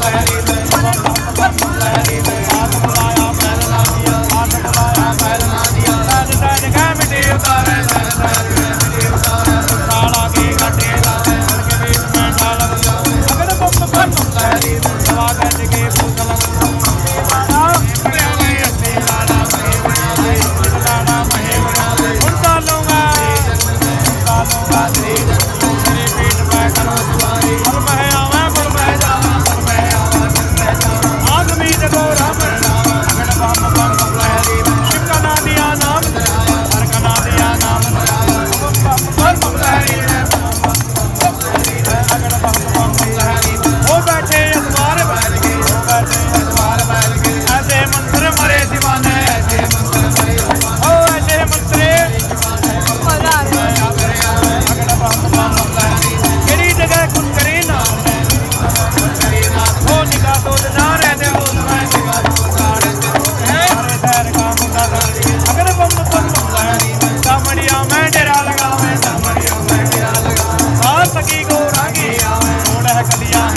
Hare